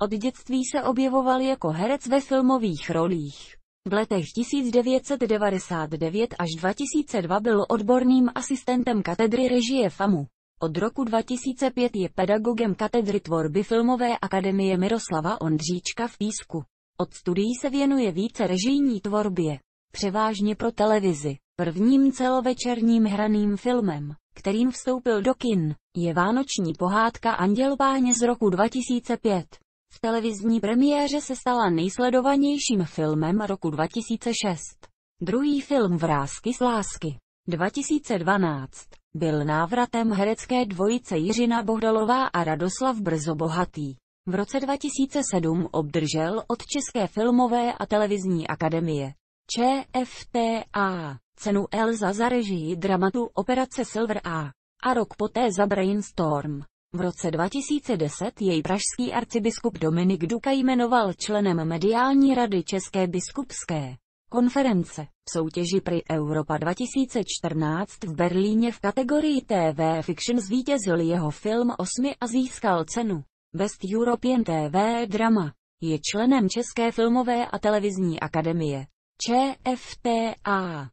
Od dětství se objevoval jako herec ve filmových rolích. V letech 1999 až 2002 byl odborným asistentem katedry režie FAMu. Od roku 2005 je pedagogem katedry tvorby Filmové akademie Miroslava Ondříčka v Písku. Od studií se věnuje více režijní tvorbě, převážně pro televizi. Prvním celovečerním hraným filmem, kterým vstoupil do kin, je vánoční pohádka Anděl Páně z roku 2005. V televizní premiéře se stala nejsledovanějším filmem roku 2006. Druhý film Vrázky z lásky 2012 byl návratem herecké dvojice Jiřina Bohdalová a Radoslav Brzo Bohatý. V roce 2007 obdržel od České filmové a televizní akademie ČFTA cenu Elza za režii dramatu Operace Silver A a rok poté za Brainstorm. V roce 2010 jej pražský arcibiskup Dominik Duka jmenoval členem mediální rady České biskupské konference. V soutěži Pri Europa 2014 v Berlíně v kategorii TV Fiction zvítězil jeho film Osmi a získal cenu Best European TV Drama. Je členem České filmové a televizní akademie ČFTA.